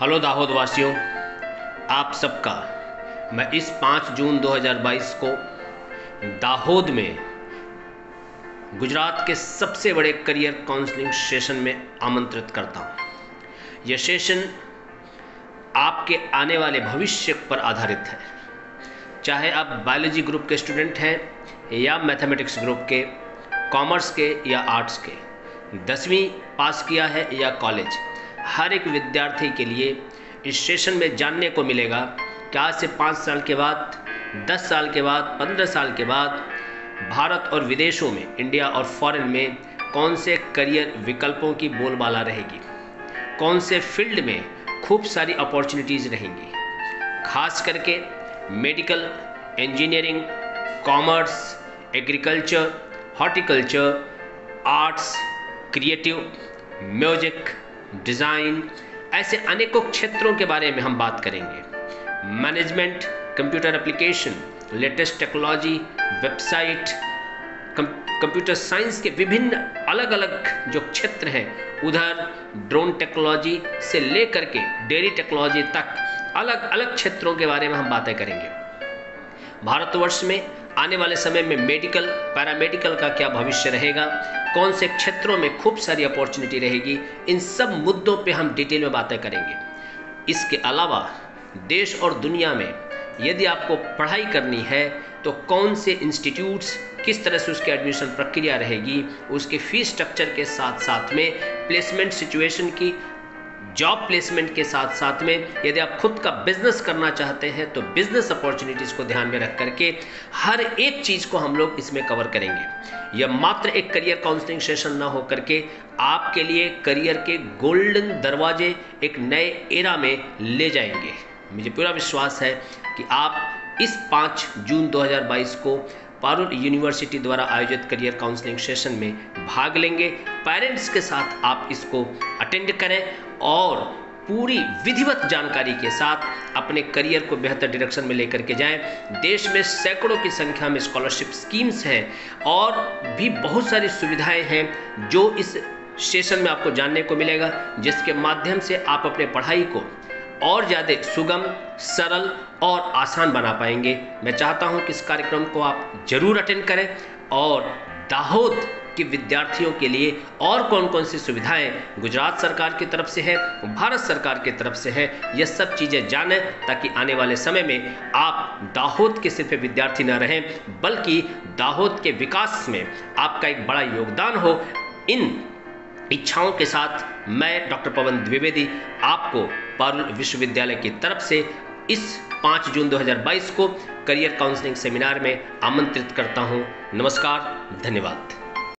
Hello Dahod वासियों आप सबका मैं इस 5 जून 2022 को दाहोद में गुजरात के सबसे बड़े करियर काउंसलिंग सेशन में आमंत्रित करता हूँ। यह सेशन आपके आने वाले भविष्य पर आधारित है। चाहे आप बायोलॉजी ग्रुप के स्टूडेंट हैं या मैथमेटिक्स ग्रुप के, कॉमर्स के या आर्ट्स के, दसवीं पास किया है या कॉलेज हर एक विद्यार्थी के लिए इस सेशन में जानने को मिलेगा कि आज से पाँच साल के बाद, दस साल के बाद, पंद्रह साल के बाद भारत और विदेशों में इंडिया और फॉरेन में कौन से करियर विकल्पों की बोलबाला रहेगी? कौन से फ़ील्ड में खूब सारी अपॉर्चुनिटीज़ रहेंगी? खास करके medical engineering commerce agriculture horticulture arts creative music design, ऐसे अनेकों क्षेत्रों के बारे में हम बात करेंगे। Management, computer application, latest technology, website computer science के विभिन्न अलग अलग जो क्षेत्र हैं, उधर ड्रोन टेक्नोलॉजी से लेकर के डेयरी टेक्नोलॉजी तक अलग अलग क्षेत्रों के बारे में हम बातें करेंगे। भारतवर्ष में आने वाले समय में मेडिकल पैरामेडिकल का क्या भविष्य रहेगा? कौन से क्षेत्रों में खूब सारी अपॉर्चुनिटी रहेगी? इन सब मुद्दों पे हम डिटेल में बातें करेंगे। इसके अलावा देश और दुनिया में यदि आपको पढ़ाई करनी है तो कौन से इंस्टीट्यूट्स किस तरह से उसकी एडमिशन प्रक्रिया रहेगी, उसके फ़ीस स्ट्रक्चर के साथ साथ में प्लेसमेंट सिचुएशन की जॉब प्लेसमेंट के साथ साथ में यदि आप खुद का बिज़नेस करना चाहते हैं तो बिज़नेस अपॉर्चुनिटीज़ को ध्यान में रख करके हर एक चीज़ को हम लोग इसमें कवर करेंगे। यह मात्र एक करियर काउंसलिंग सेशन ना होकर के आपके लिए करियर के गोल्डन दरवाजे एक नए एरा में ले जाएँगे। मुझे पूरा विश्वास है कि आप इस 5 जून 2022 को पारुल यूनिवर्सिटी द्वारा आयोजित करियर काउंसलिंग सेशन में भाग लेंगे। पेरेंट्स के साथ आप इसको अटेंड करें और पूरी विधिवत जानकारी के साथ अपने करियर को बेहतर डायरेक्शन में लेकर के जाएँ। देश में सैकड़ों की संख्या में स्कॉलरशिप स्कीम्स हैं और भी बहुत सारी सुविधाएँ हैं जो इस सेशन में आपको जानने को मिलेगा, जिसके माध्यम से आप अपने पढ़ाई को और ज़्यादा सुगम, सरल और आसान बना पाएँगे। मैं चाहता हूँ कि इस कार्यक्रम को आप ज़रूर अटेंड करें और दाहोद के विद्यार्थियों के लिए और कौन कौन सी सुविधाएँ गुजरात सरकार की तरफ़ से है, भारत सरकार की तरफ़ से है यह सब चीज़ें जानें ताकि आने वाले समय में आप दाहोद के सिर्फ़ विद्यार्थी न रहें, बल्कि दाहोद के विकास में आपका एक बड़ा योगदान हो। इन इच्छाओं के साथ मैं डॉक्टर पवन द्विवेदी आपको पारुल विश्वविद्यालय की तरफ़ से इस 5 जून 2022 को करियर काउंसलिंग सेमिनार में आमंत्रित करता हूँ। नमस्कार, धन्यवाद।